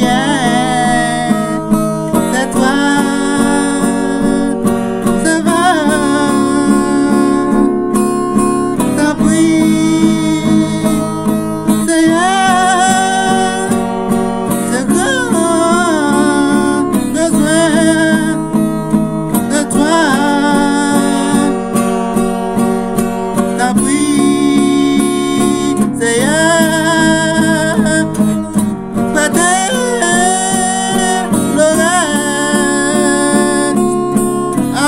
yeah.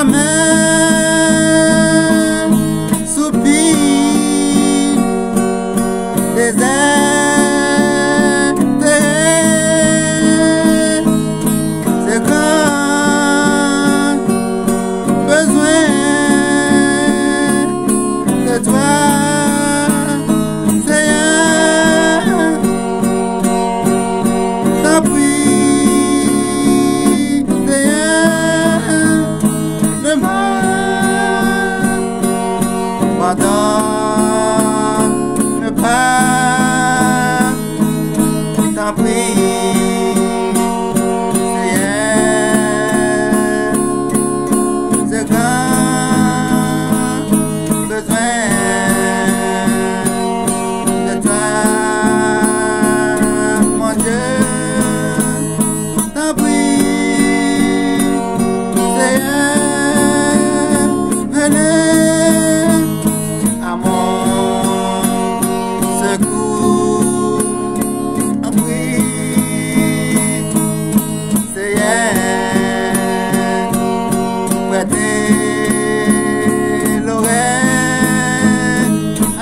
coming dans le pain. Tant pis.